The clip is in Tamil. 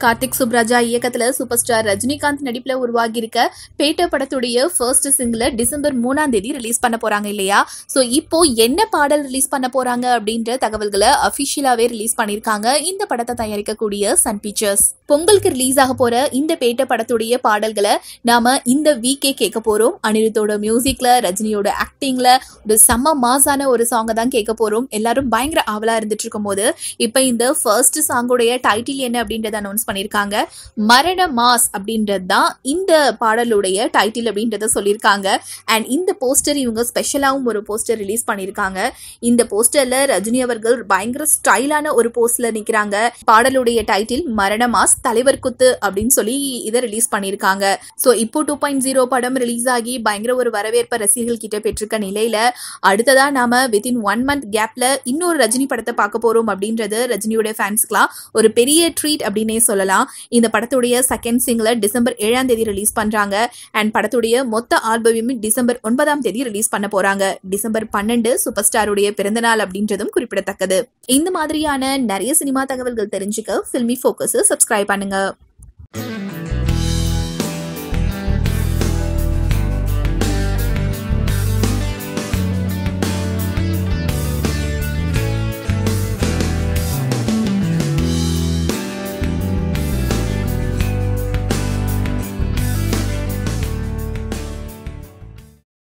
கார்த்திக் சுப்ராஜா இயக்கத்துல சூப்பர் ஸ்டார் ரஜினிகாந்த் நடிப்புல உருவாகி இருக்க பேட்ட படத்துடைய ஃபர்ஸ்ட் சிங்கிள டிசம்பர் மூணாம் தேதி ரிலீஸ் பண்ண போறாங்க இல்லையா? சோ இப்போ என்ன பாடல் ரிலீஸ் பண்ண போறாங்க அப்படின்ற தகவல்களை அபிஷியலாவே ரிலீஸ் பண்ணிருக்காங்க இந்த படத்தை தயாரிக்கக்கூடிய சன் பிக்சர்ஸ் பொங்கலுக்கு ரிலீஸ் ஆக போற இந்த பேட்ட படத்துடைய பாடல்களை நாம இந்த வீக்கே கேட்க போறோம். அனிருத்தோட மியூசிக்ல ரஜினியோட ஆக்டிங்ல ஒரு செம்ம மாசான ஒரு சாங்கை தான் கேட்க போறோம். எல்லாரும் பயங்கர ஆவலா இருந்துட்டு இருக்கும் போது இப்ப இந்த ஃபர்ஸ்ட் சாங்கோடைய டைட்டில் என்ன அப்படின்றத அனௌன்ஸ் பண்ணியிருக்காங்க மரண மாஸ் அப்படின்றது தான் இந்த பாடலுடைய டைட்டில் அப்படின்றத சொல்லியிருக்காங்க அண்ட் இந்த போஸ்டர் இவங்க ஸ்பெஷலாகவும் ஒரு போஸ்டர் ரிலீஸ் பண்ணியிருக்காங்க இந்த போஸ்டர்ல ரஜினி அவர்கள் பயங்கர ஸ்டைலான ஒரு போஸ்ட்ல நிக்கிறாங்க. பாடலுடைய டைட்டில் மரண மாஸ் தலைவர் குத்து அப்படின்னு சொல்லி இதை ரிலீஸ் பண்ணியிருக்காங்க ஸோ இப்போ டூ பாயிண்ட் ஜீரோ படம் ரிலீஸ் ஆகி பயங்கர ஒரு வரவேற்பை ரசிகர்கள் கிட்ட பெற்றிருக்க நிலையில அடுத்ததா நாம வித்தின் ஒன் மந்த் கேப்ல இன்னொரு ரஜினி படத்தை பார்க்க போறோம் அப்படின்றது ரஜினியோட ஃபேன்ஸ்க்குலாம் ஒரு பெரிய ட்ரீட் அப்படின்னே சொல்லலாம். இந்த படத்துடைய செகண்ட் சிங்கில் டிசம்பர் ஏழாம் தேதி ரிலீஸ் பண்றாங்க. அண்ட் படத்துடைய மொத்த ஆல்பமும் டிசம்பர் ஒன்பதாம் தேதி ரிலீஸ் பண்ண போறாங்க. டிசம்பர் பன்னெண்டு சூப்பர் ஸ்டாருடைய பிறந்தநாள் அப்படின்றதும் குறிப்பிடத்தக்கது. இந்த மாதிரியான நிறைய சினிமா தகவல்கள் தெரிஞ்சுக்க ஃபில்மி ஃபோக்கஸ் சப்ஸ்கிரைப் பண்ணுங்க.